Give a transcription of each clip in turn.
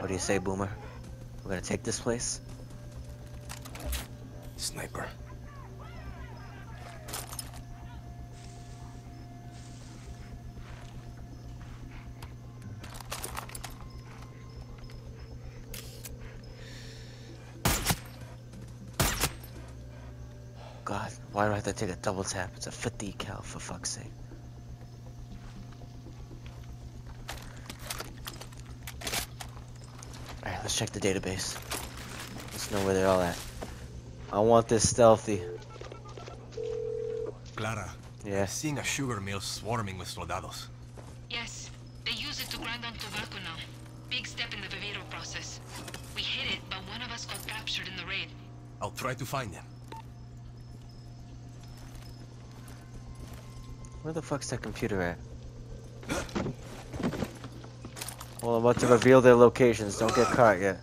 What do you say, Boomer? We're gonna take this place? Sniper. God, why do I have to take a double tap? It's a 50 cal, for fuck's sake. Alright, let's check the database. Let's know where they're all at. I want this stealthy. Clara. Yeah. Seeing a sugar mill swarming with soldados. Yes, they use it to grind on tobacco now. Big step in the Viviro process. We hit it, but one of us got captured in the raid. I'll try to find them. Where the fuck's that computer at? Well, I'm about to reveal their locations. Don't get caught yet.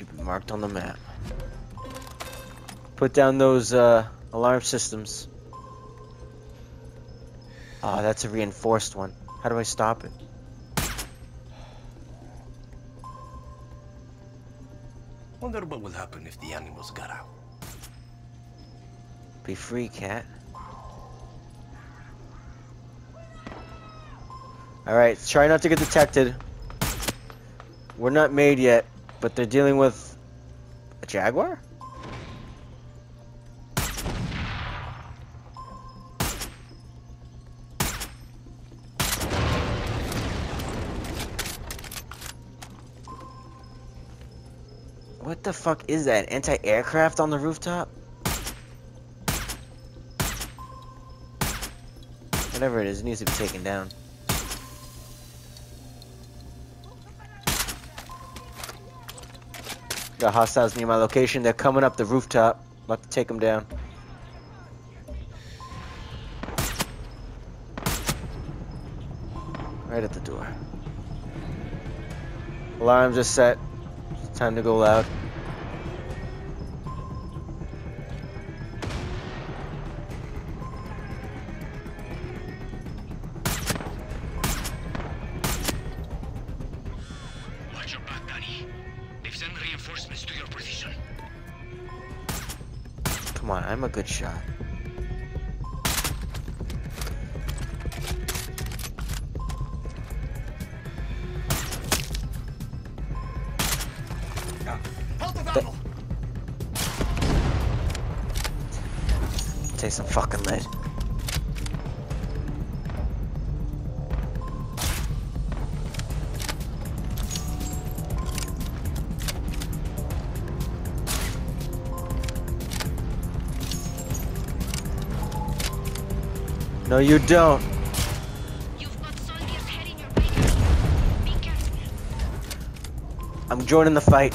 You've been marked on the map. Put down those uh, alarm systems. Ah, that's a reinforced one. How do I stop it? Wonder what would happen if the animals got out. Be free, cat. Alright, try not to get detected. We're not made yet, but they're dealing with a jaguar? What the fuck is that? Anti-aircraft on the rooftop? Whatever it is, it needs to be taken down. Got hostiles near my location. They're coming up the rooftop. About to take them down. Right at the door. Alarms are set. It's time to go loud. Come on, I'm a good shot. Take some fucking lead. No, you don't. You've got soldiers heading your way. Be careful. I'm joining the fight.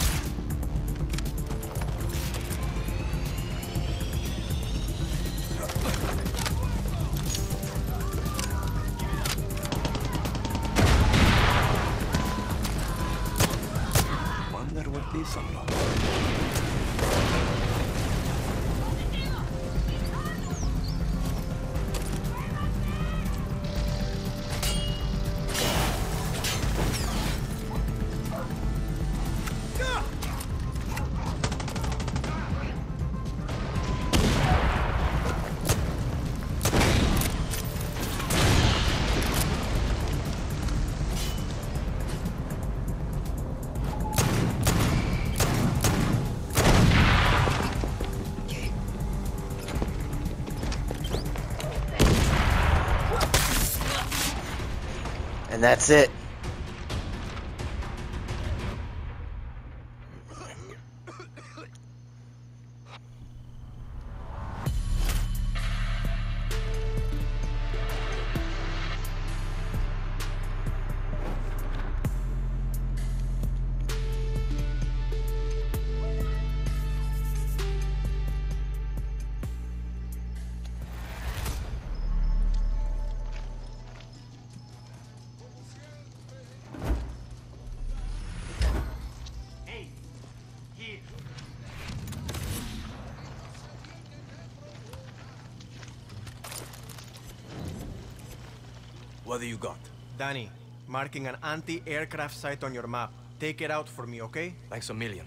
And that's it. What do you got? Dani, marking an anti-aircraft site on your map. Take it out for me, okay? Thanks a million.